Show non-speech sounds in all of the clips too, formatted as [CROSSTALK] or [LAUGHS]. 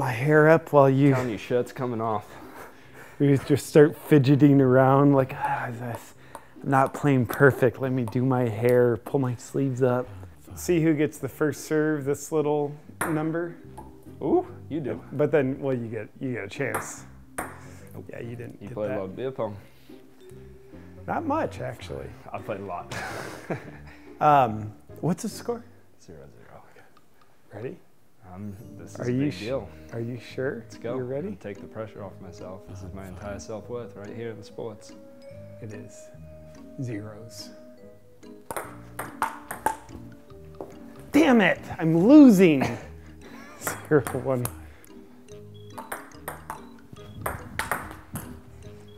my hair up while you Telling you shirt's coming off. [LAUGHS] you just start fidgeting around like ah, this. I'm not playing perfect. Let me do my hair, pull my sleeves up. See who gets the first serve. This little number, Ooh, you do. but then well, you get you get a chance. Yeah, you didn't. You get play that. a lot of beer pong. Not much actually. I played a lot. [LAUGHS] Um, what's the score? zero zero. Ready? Um, this is Are a you big deal. Are you sure? Let's go. You're ready? Take the pressure off myself. This is my entire self worth right here in the sports. It is zeros. Damn it! I'm losing. [LAUGHS] Zero one.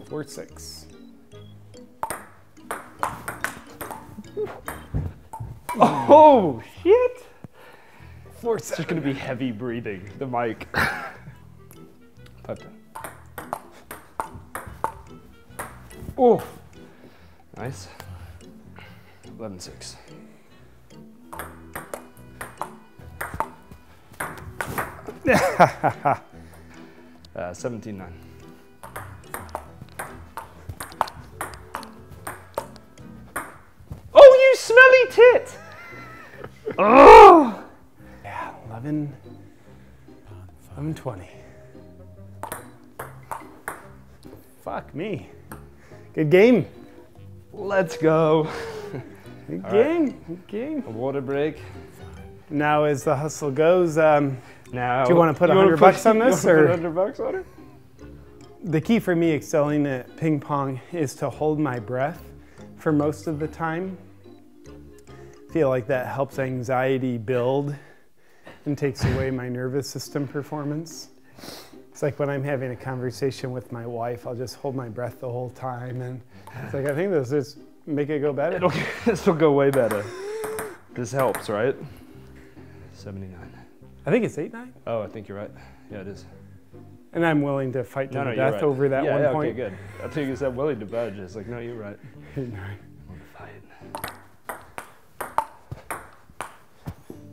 Four six. Oh shit! Four It's just gonna be heavy breathing. The mic. [LAUGHS] Ten. Oh, nice. Eleven six. [LAUGHS] uh, Seventeen nine. Oh, you smelly tit! [LAUGHS] Oh! Yeah, 11, 11 20. Fuck me. Good game. Let's go. [LAUGHS] Good All right. game. Good game. A water break. Now, as the hustle goes, um, Now, Do you wanna put wanna 100 bucks on this, [LAUGHS] or- 100 bucks on it? the key for me excelling at ping pong is to hold my breath for most of the time. feel like that helps anxiety build and takes away my nervous system performance. It's like when I'm having a conversation with my wife, I'll just hold my breath the whole time and it's like I think this is make it go better. It'll, [LAUGHS] this will go way better. This helps, right? 79. I think it's eight nine, Oh, I think you're right. Yeah, it is. and I'm willing to fight to No, no, death right. over that yeah, one yeah, point. Okay, good. I think you said willing to budge. It's like, no, you're right. [LAUGHS] Eight nine. Fight.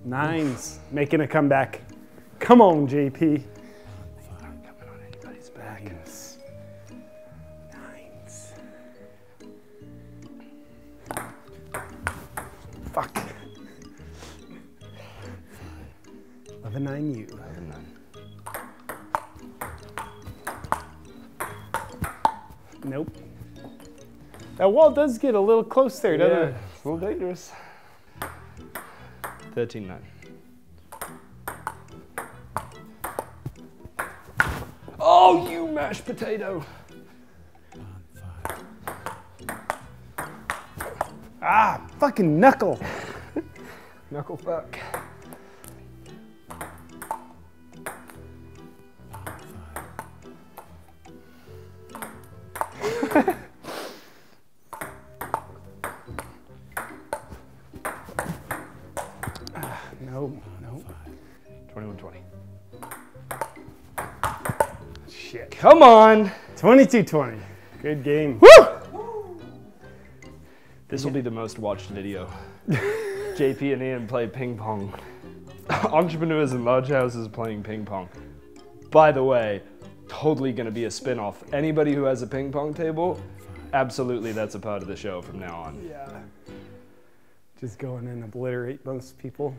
Nines making a comeback. Come on, JP. Coming on anybody's back. Nines. Nines. Fuck. 11 9 U. 11 9. Nope. That wall does get a little close there, doesn't Yeah, it? it's a little dangerous. 13 9. Oh, you mashed potato. Ah, fucking knuckle. [LAUGHS] Knuckle fuck. [LAUGHS] Shit. Come on. 22 20. Good game. This will be the most watched video. [LAUGHS] JP and Ian play ping pong. Entrepreneurs in large houses playing ping pong. By the way, totally gonna be a spin off. Anybody who has a ping pong table, absolutely that's a part of the show from now on. Yeah. Just go in and obliterate most people.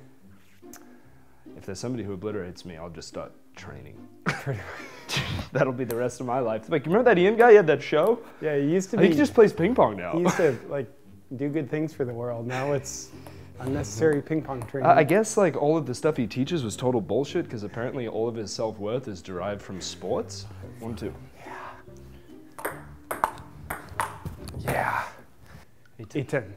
If there's somebody who obliterates me, I'll just start training. [LAUGHS] That'll be the rest of my life. Like, you remember that Ian guy? He had that show? Yeah, he used to I be. he just plays ping pong now. he used to [LAUGHS] like do good things for the world. Now it's unnecessary ping pong training. I I guess like all of the stuff he teaches was total bullshit because apparently all of his self worth is derived from sports. One, two. yeah. Eight ten.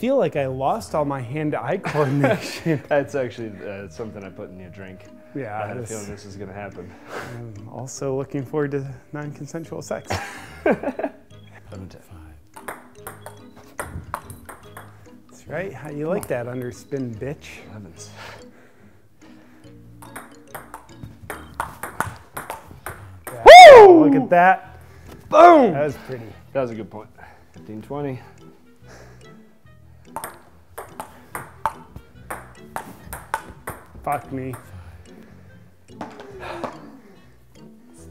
Feel like I lost all my hand-eye [LAUGHS] coordination. [LAUGHS] That's actually uh, something I put in your drink. Yeah, I had a feeling this was gonna happen. I'm also looking forward to non-consensual sex. [LAUGHS] That's right. How you like that underspin, bitch? Elevens. Yeah. Look at that. Boom! That was pretty. That was a good point. 15, 20. Fuck me.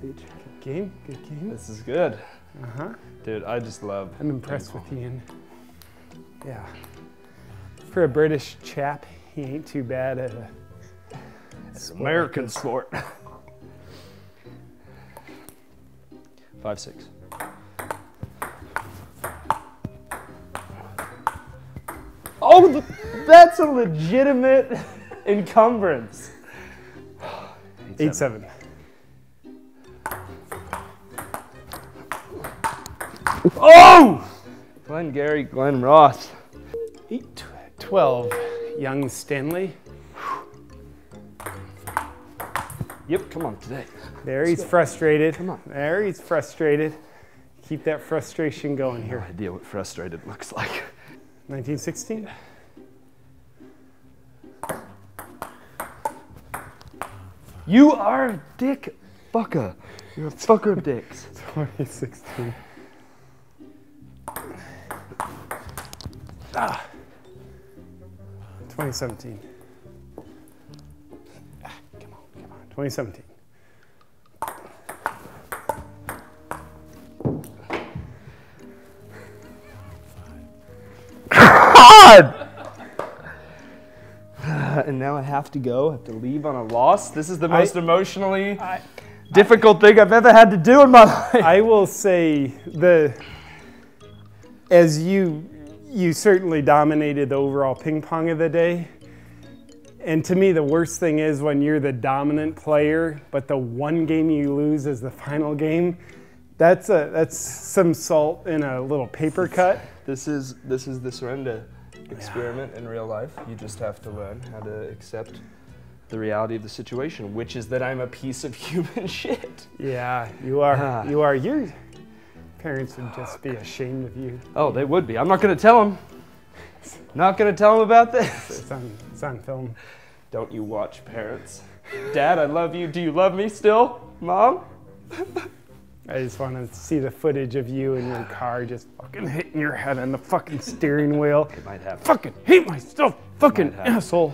Good game. Good game. This is good. Uh huh. Dude, I just love. I'm impressed with Ian. Yeah. For a British chap, he ain't too bad at a It's American sport. Five, six. Oh, that's a legitimate encumbrance. eight seven. Oh! Glenn Gary, Glen Ross. Eight tw- twelve. Young Stanley. Yep, come on, today. There he's frustrated. Come on. There he's frustrated. Keep that frustration going here. No idea what frustrated looks like. 1916. You are a dick fucker. You're a fucker of dicks. [LAUGHS] 2016. Ah. 2017. Ah, come on, come on. 2017. And now I have to go. I have to leave on a loss. This is the most emotionally I, difficult thing I've ever had to do in my [LAUGHS] life. I will say the as you you certainly dominated the overall ping pong of the day. And to me, the worst thing is when you're the dominant player, but the one game you lose is the final game. That's a that's some salt in a little paper cut. This is this is the surrender experiment in real life. You just have to learn how to accept the reality of the situation, which is that I'm a piece of [LAUGHS] human shit. Yeah, you are. Ah. You are. Your parents would just be ashamed of you. Oh, they would be. I'm not gonna tell them. Not gonna tell them about this. [LAUGHS] It's on, it's on film. Don't you watch parents? Dad, I love you. Do you love me still? Mom? [LAUGHS] I just want to see the footage of you in your car just fucking hitting your head on the fucking steering wheel. It might happen. Fucking hate myself. Fucking asshole.